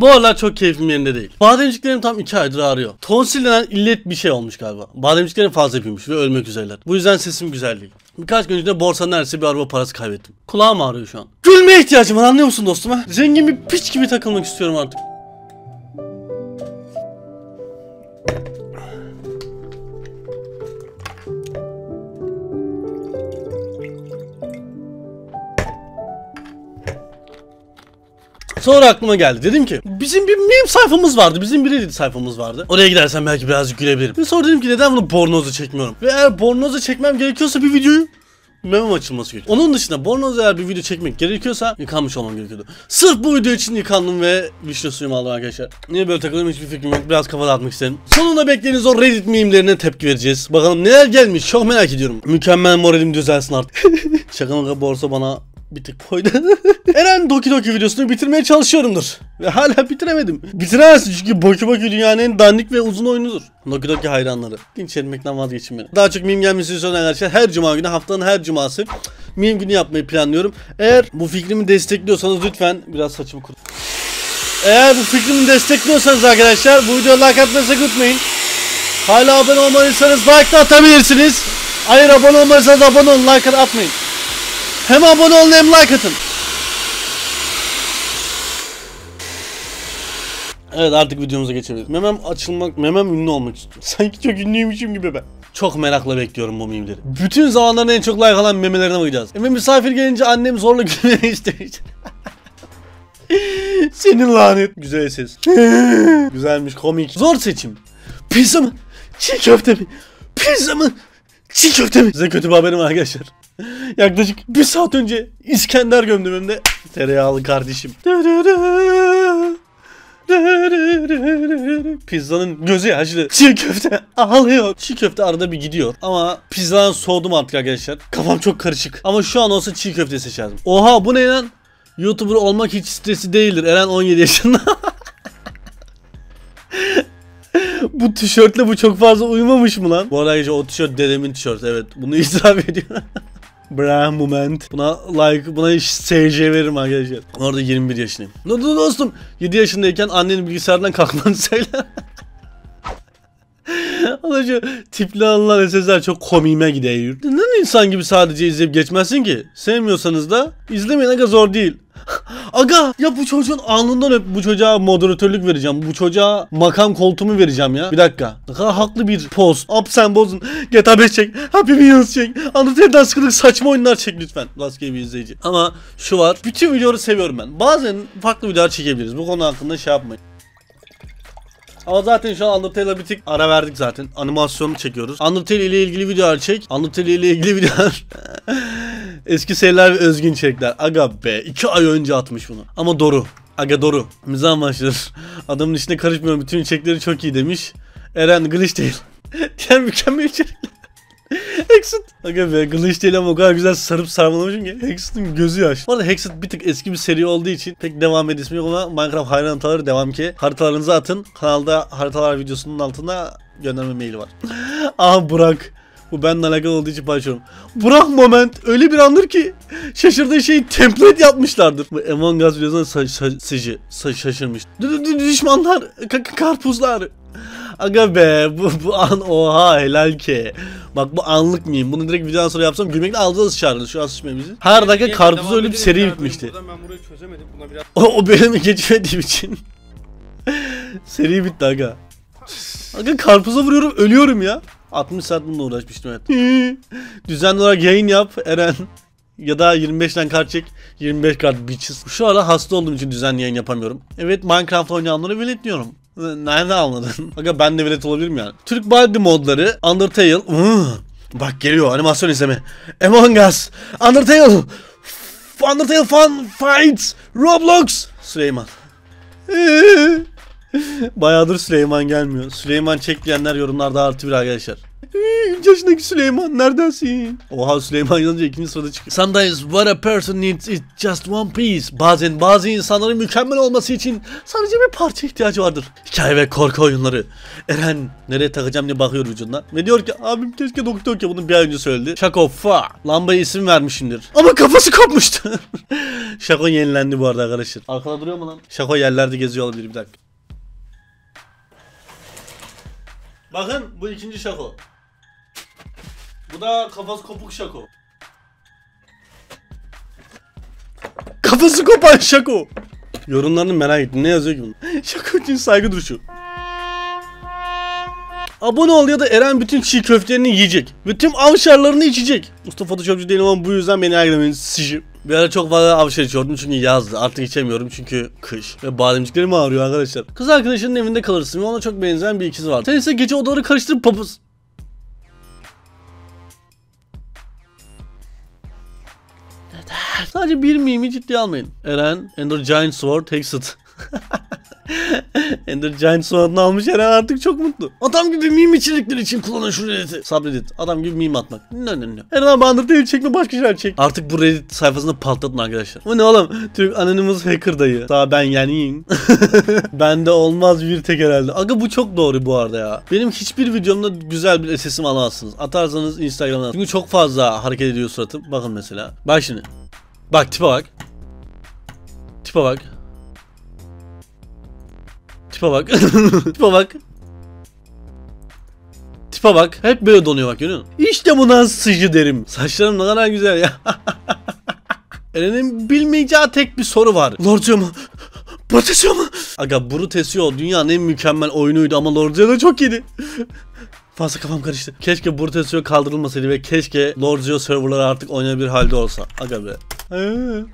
Bu aralar çok keyfim yerinde değil. Bademciklerim tam 2 aydır ağrıyor. Tonsil denen illet bir şey olmuş galiba. Bademciklerim fazla büyümüş ve ölmek üzereler. Bu yüzden sesim güzel değil. Birkaç gün önce borsa neredeyse bir araba parası kaybettim. Kulağım ağrıyor şu an. Gülmeye ihtiyacım var anlıyor musun dostum ha? Zengin bir piç gibi takılmak istiyorum artık. Sonra aklıma geldi. Dedim ki bizim bir meme sayfamız vardı. Bizim bir Reddit sayfamız vardı. Oraya gidersem belki birazcık gülebilirim. Ve sonra dedim ki neden bunu bornozla çekmiyorum? Ve eğer bornozla çekmem gerekiyorsa bir videoyu memem açılması gerekiyor. Onun dışında bornoz eğer bir video çekmek gerekiyorsa yıkanmış olmam gerekiyordu. Sırf bu video için yıkandım ve vişne suyumu aldım arkadaşlar. Niye böyle takılıyorum hiçbir fikrim yok. Biraz kafa dağıtmak istedim. Sonunda beklediğiniz o Reddit meme'lerine tepki vereceğiz. Bakalım neler gelmiş çok merak ediyorum. Mükemmel moralim düzelsin artık. Şaka maka borsa bana bir tık koydu. Eren Doki Doki videosunu bitirmeye çalışıyorumdur. Ve hala bitiremedim. Bitiremezsin çünkü Boki Boki dünyanın en dandik ve uzun oyunudur. Doki Doki hayranları. Linç etmekten vazgeçin beni. Daha çok meme gelmesini istiyorsan arkadaşlar her cuma günü haftanın her cuması meme günü yapmayı planlıyorum. Eğer bu fikrimi destekliyorsanız lütfen biraz saçımı kur. Eğer bu fikrimi destekliyorsanız arkadaşlar bu videoya like atmayı sakın unutmayın. Hala abone olmadıysanız like de atabilirsiniz. Hayır abone olmadıysanız abone olun like atmayın. Hem abone olun hem like atın. Evet artık videomuza geçebiliriz. Memem açılmak, memem ünlü olmak istiyorum. Sanki çok ünlüymüşüm gibi ben. Çok merakla bekliyorum bu meme'leri. Bütün zamanların en çok like alan memelerine bakacağız. Eve misafir gelince annem zorla gülmeni istemiş. Senin lanet. Güzel ses. Güzelmiş komik. Zor seçim. Pizza mı? Çiğ köfte mi? Pizza mı? Çiğ köfte mi? Size kötü bir haberim arkadaşlar. Yaklaşık bir saat önce İskender gömdüm hem de tereyağlı kardeşim. Pizzanın gözü yaşlı. Çiğ köfte ağlıyor. Çiğ köfte arada bir gidiyor. Ama pizzadan soğudum artık arkadaşlar. Kafam çok karışık. Ama şu an olsa çiğ köfte seçerdim. Oha bu ne lan? YouTuber olmak hiç stresi değildir. Eren 17 yaşında. bu tişörtle bu çok fazla uyumamış mı lan? Bu arada o tişört dedemin tişörtü evet. Bunu itiraf ediyor. Brand moment. Buna like, buna SC veririm arkadaşlar. Orada 21 yaşındayım. Dur dur dostum. 7 yaşındayken annenin bilgisayardan kalkmanı söyle. Ama şu tipli alınan SS'ler çok komiğime gidiyor. Neden insan gibi sadece izleyip geçmezsin ki? Sevmiyorsanız da izlemeyin aga zor değil. Aga ya bu çocuğun alnından öp bu çocuğa moderatörlük vereceğim. Bu çocuğa makam koltuğumu vereceğim ya. Bir dakika. Ne kadar haklı bir post. Up sen bozun. GTA 5 çek. Happy Meals çek. Undertale'den sıkılık saçma oyunlar çek lütfen. Rastgele bir izleyici. Ama şu var. Bütün videoları seviyorum ben. Bazen farklı videolar çekebiliriz. Bu konu hakkında şey yapmayın. Ama zaten şu an Undertale'a bir tık ara verdik zaten. Animasyonu çekiyoruz. Undertale ile ilgili videolar çek. Undertale ile ilgili videolar. Eski seriler ve özgün çekler. Aga be. 2 ay önce atmış bunu. Ama doğru. Aga doğru. Mizah başlar. Adamın işine karışmıyorum. Bütün içerikleri çok iyi demiş. Eren glitch değil. Diğer mükemmel içerikler. Hexit. Aga be glitch değil ama o kadar güzel sarıp sarmalamışım ki. Hexit'in gözü yaş. Bu arada Hexit bir tık eski bir seri olduğu için pek devam edismi yok ama Minecraft hayran haritaları devam ki. Haritalarınızı atın. Kanalda haritalar videosunun altında gönderme maili var. Aha Burak. Bu benimle alakalı olduğu için paylaşıyorum. Burak moment öyle bir andır ki şaşırdığı şeyi template yapmışlardır. Bu Among Us videosunda sa- sa- sıcı sa- şaşırmış. Düşmanlar, ka- ka- karpuzlar. Aga be bu, bu an oha helal ki. Bak bu anlık mıyım? Bunu direkt videodan sonra yapsam gülmekle ağzına sıçardı şu an sıçmamızı. Her dakika karpuzu ölüp seri bitmişti. Buradan ben burayı çözemedim. Buna biraz O, o bölümü geçmediğim için. Seri bitti aga. Aga karpuza vuruyorum ölüyorum ya. 60 saat bununla uğraşmıştım evet. Düzenli olarak yayın yap Eren. Ya da 25'ten kart çek. 25 kart bitches. Şu ara hasta olduğum için düzenli yayın yapamıyorum. Evet Minecraft oynayanları veletliyorum. Nereden anladın? Aga ben de velet olabilirim yani. Türk Baldi modları Undertale. Bak geliyor animasyon izleme. Among Us. Undertale. Undertale Fun Fights. Roblox. Süleyman. Bayağıdır Süleyman gelmiyor. Süleyman çek diyenler yorumlarda artı bir arkadaşlar. Ee, 3 yaşındaki Süleyman neredesin? Oha Süleyman yazınca ikinci sırada çıkıyor. Sometimes what a person needs is just one piece. Bazen bazı insanların mükemmel olması için sadece bir parça ihtiyacı vardır. Hikaye ve korku oyunları. Eren nereye takacağım diye bakıyor vücuduna. Ve diyor ki abim keşke doktor ki bunu bir ay önce söyledi. Şako fa. Lambaya isim vermişimdir. Ama kafası kopmuştu. Şako yenilendi bu arada arkadaşlar. Arkada duruyor mu lan? Şako yerlerde geziyor olabilir bir dakika. Bakın bu ikinci şako. Bu da kafası kopuk şako. Kafası kopan şako. Yorumlarını merak ettim. Ne yazıyor ki bunun? Şako için saygı duruşu. Abone ol ya da Eren bütün çiğ köftelerini yiyecek. Ve tüm avşarlarını içecek. Mustafa da çokçu değilim ama bu yüzden beni ayrılmayın. Sişim. Bir ara çok fazla avşar içiyordum çünkü yazdı. Artık içemiyorum çünkü kış. Ve bademciklerim ağrıyor arkadaşlar. Kız arkadaşının evinde kalırsın ve ona çok benzeyen bir ikiz var. Sen ise gece odaları karıştırıp papız. Sadece bir mimi ciddiye almayın. Eren, Ender Giant Sword it. Ender Giant Sword'unu almış Eren artık çok mutlu. Adam gibi meme içerikleri için kullanın şu Reddit'i. Sabredit. Adam gibi meme atmak. Ne ne ne. Eren abi Undertale çekme başka şeyler çek. Artık bu Reddit sayfasını patlatın arkadaşlar. Bu ne oğlum? Türk Anonymous Hacker dayı. Daha ben yeniyim. Bende olmaz bir tek herhalde. Aga bu çok doğru bu arada ya. Benim hiçbir videomda güzel bir SS'im alamazsınız. Atarsanız Instagram'dan. Çünkü çok fazla hareket ediyor suratım. Bakın mesela. Bak şimdi. Bak tipe bak. Tipe bak. Tipe bak. Tipe bak. Tipe bak. Hep böyle donuyor bak görüyor musun? İşte buna sıcı derim. Saçlarım ne kadar güzel ya. Eren'in bilmeyeceği tek bir soru var. Lordca mı? Batesio mu? Aga Brutesio dünyanın en mükemmel oyunuydu ama Lordca da çok iyiydi. Fazla kafam karıştı. Keşke Brutesio kaldırılmasaydı ve keşke Lordzio serverları artık oynanabilir halde olsa. Aga be.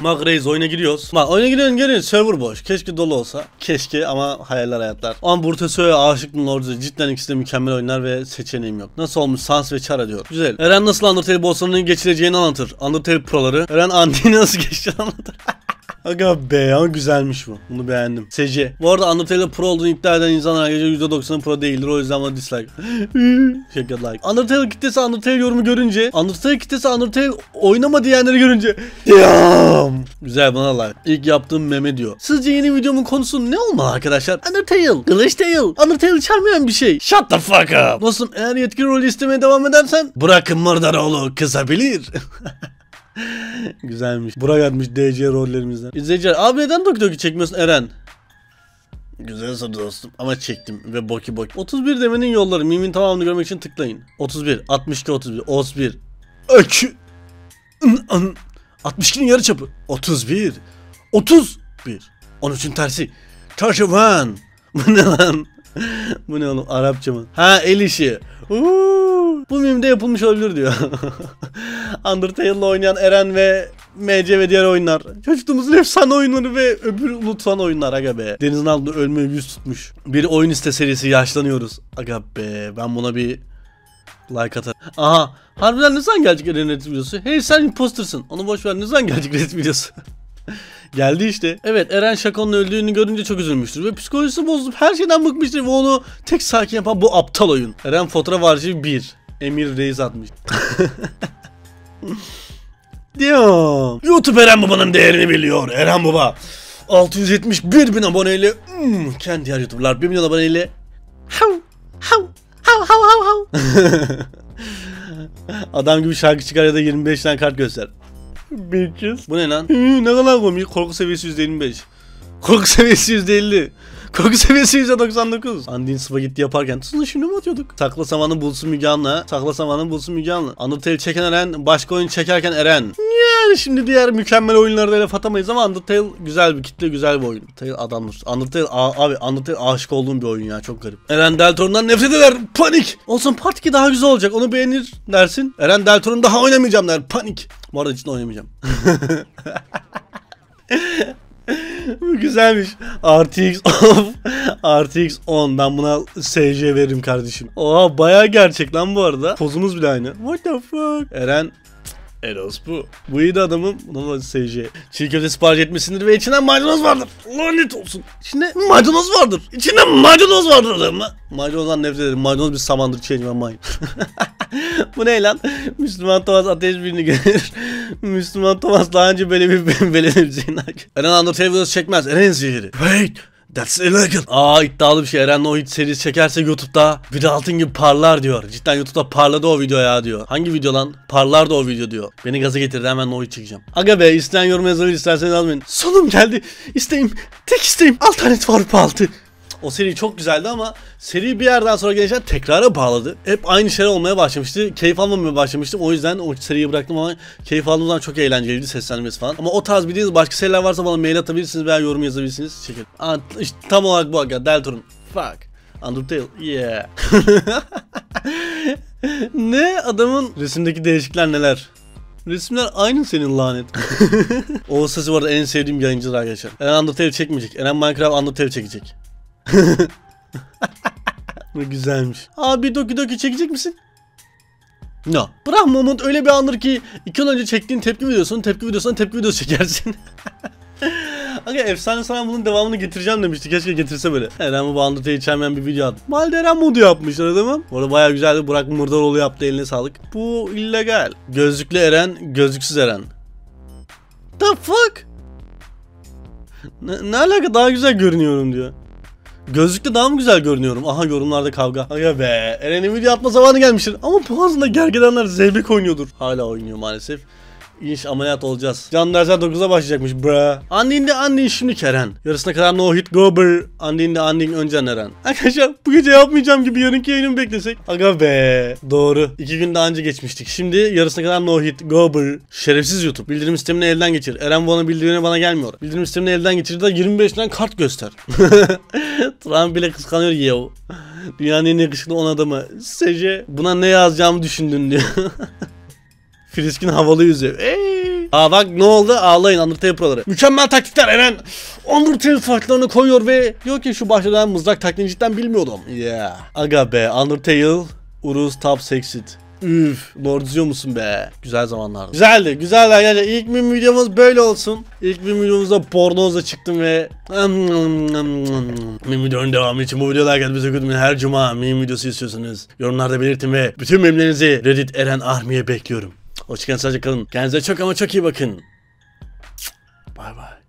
Mag Reis oyuna giriyoruz. Bak oyuna giriyorsun geliyorsun server boş. Keşke dolu olsa. Keşke ama hayaller hayatlar. Ama Brutessio'ya aşıktım Lordzio. Cidden ikisi de mükemmel oyunlar ve seçeneğim yok. Nasıl olmuş Sans ve Chara diyor. Güzel. Eren nasıl Undertale bosslarını geçireceğini anlatır. Undertale proları. Eren Andy'ni nasıl geçtiğini anlatır. Aga be güzelmiş bu. Bunu beğendim. SC. Bu arada Undertale'de pro olduğunu iddia eden insanlar gece %90'ı pro değildir. O yüzden bana dislike. Şaka like. Undertale kitlesi Undertale yorumu görünce Undertale kitlesi Undertale oynama diyenleri görünce Yam. Güzel bana like. İlk yaptığım meme diyor. Sizce yeni videomun konusu ne olmalı arkadaşlar? Undertale. Glitch Tale. Undertale içermeyen bir şey. Shut the fuck up. Dostum eğer yetkili rolü istemeye devam edersen bırakın Mırdaroğlu kızabilir. Güzelmiş. Burak atmış DC rollerimizden. İzleyiciler abi neden Doki Doki çekmiyorsun Eren? Güzel soru dostum ama çektim ve boki boki. 31 demenin yolları mimin tamamını görmek için tıklayın. 31, 62, 31, 31. Ökü. 62'nin yarı çapı. 31. 31. 13'ün tersi. 31. Bu ne lan? Bu ne oğlum Arapça mı? Ha el işi. Uuu, bu mimde yapılmış olabilir diyor. Undertale'la oynayan Eren ve MC ve diğer oyunlar. Çocukluğumuzun efsane oyunları ve öbür unutulan oyunlar aga be. Deniz'in altında ölmeye yüz tutmuş. Bir oyun iste serisi yaşlanıyoruz. Aga be ben buna bir like atar. Aha harbiden ne zaman gelecek Eren'in Reddit videosu? Hey sen impostersın. Onu boş ver ne zaman gelecek Reddit videosu? Geldi işte. Evet Eren Şakon'un öldüğünü görünce çok üzülmüştür ve psikolojisi bozulup her şeyden bıkmıştır ve onu tek sakin yapan bu aptal oyun. Eren fotoğraf arşivi 1. Emir Reis atmış. Diyorum. YouTube Eren Baba'nın değerini biliyor. Eren Baba 671 bin aboneyle hmm, kendi diğer YouTuber'lar 1 milyon aboneyle hav hav hav hav hav hav Adam gibi şarkı çıkar ya da 25 tane kart göster. Bitches. Bu ne lan? Ne kadar komik. Korku seviyesi %25. Korku seviyesi %50. Korku seviyesi %99. Andin spagetti yaparken tuzunu şimdi mi atıyorduk? Sakla samanı bulsun Müge Anlı. Sakla samanı bulsun Müge Anlı. Undertale çeken Eren, başka oyun çekerken Eren. Yani şimdi diğer mükemmel oyunlarda laf atamayız ama Undertale güzel bir kitle, güzel bir oyun. Undertale adamdır. Undertale abi Undertale aşık olduğum bir oyun ya çok garip. Eren Deltorun'dan nefret eder. Panik. Olsun Part 2 daha güzel olacak. Onu beğenir dersin. Eren Deltorun daha oynamayacağım der. Panik. Bu arada cidden oynamayacağım. Bu güzelmiş. RTX of RTX 10. Ben buna SC veririm kardeşim. Oha baya gerçek lan bu arada. Pozumuz bile aynı. What the fuck? Eren Eros bu. Bu iyi de adamım. Buna da SJ. Çiğ köfte sipariş etmişsindir ve içinden maydanoz vardır. Lanet olsun. İçinde maydanoz vardır. İçinde maydanoz vardır adamı. Maydanozdan nefret ederim. Maydanoz bir samandır change my mind. bu ne lan? Müslüman Thomas ateş birini gelir. Müslüman Thomas daha önce böyle bir belediye müziğini Eren Undertale çekmez. Eren sihiri. Wait. That's illegal. Aa iddialı bir şey. Eren o serisi çekerse YouTube'da bir altın gibi parlar diyor. Cidden YouTube'da parladı o video ya diyor. Hangi video lan? Parlar da o video diyor. Beni gaza getirdi hemen hit çekeceğim. Aga be isteyen yorum yazabilir isterseniz almayın. Sonum geldi. İsteğim. Tek isteğim. Alternatif Avrupa altı. O seri çok güzeldi ama seri bir yerden sonra gençler tekrara bağladı. Hep aynı şeyler olmaya başlamıştı. Keyif almamaya başlamıştım. O yüzden o seriyi bıraktım ama keyif aldığımdan çok eğlenceliydi seslenmesi falan. Ama o tarz bildiğiniz başka seriler varsa bana mail atabilirsiniz veya yorum yazabilirsiniz. Çekin. Aa, işte tam olarak bu aga. Deltarune. Fuck. Undertale. Yeah. ne? Adamın resimdeki değişiklikler neler? Resimler aynı senin lanet. o sesi bu arada en sevdiğim yayıncıdır arkadaşlar. Eren Undertale çekmeyecek. Eren Minecraft Undertale çekecek. Bu güzelmiş. Abi Doki Doki çekecek misin? No. Bırak Moment öyle bir andır ki iki yıl önce çektiğin tepki videosunu tepki videosuna tepki videosu çekersin. Aga efsane sana bunun devamını getireceğim demişti. Keşke getirse böyle. Eren bu Undertale içermeyen bir video attı. Malde Eren modu yapmışlar adamım. Bu arada bayağı güzeldi. Burak Murdaroğlu yaptı eline sağlık. Bu illegal. Gözlüklü Eren, gözlüksüz Eren. The fuck? Ne, ne alaka daha güzel görünüyorum diyor. Gözlükte daha mı güzel görünüyorum? Aha yorumlarda kavga. Aga be. Eren'in video atma zamanı gelmiştir. Ama boğazında gergedanlar zeybek oynuyordur. Hala oynuyor maalesef. İnş ameliyat olacağız. Can dersler 9'a başlayacakmış bra. Andinde Andin şimdi Keren. Yarısına kadar no hit gober. Andinde Andin önce Eren. Arkadaşlar bu gece yapmayacağım gibi yarınki yayını beklesek. Aga be. Doğru. İki günde anca geçmiştik. Şimdi yarısına kadar no hit gober. Şerefsiz YouTube. Bildirim sistemini elden geçir. Eren bana bildirimine bana gelmiyor. Bildirim sistemini elden geçir de 25 tane kart göster. Trump bile kıskanıyor yo. Dünyanın en yakışıklı 10 adamı. Sece buna ne yazacağımı düşündün diyor. Friskin havalı yüzü. Ey. Aa bak ne oldu? Ağlayın Undertale Pro'ları. Mükemmel taktikler Eren. Undertale farklarını koyuyor ve diyor ki şu başlayan mızrak taktiğini cidden bilmiyordum. Yeah. Aga be Undertale Uruz Top Sexit. Üf, Lord izliyor musun be? Güzel zamanlar. Güzeldi, güzeldi arkadaşlar. İlk bir videomuz böyle olsun. İlk bir videomuzda pornozla çıktım ve Meme videonun devamı için bu geldi bize götürmeyin. Her cuma meme videosu istiyorsanız yorumlarda belirtin ve bütün memelerinizi Reddit Eren Army'ye bekliyorum. Hoşçakalın sadece kalın. Kendinize çok ama çok iyi bakın. Bay bay.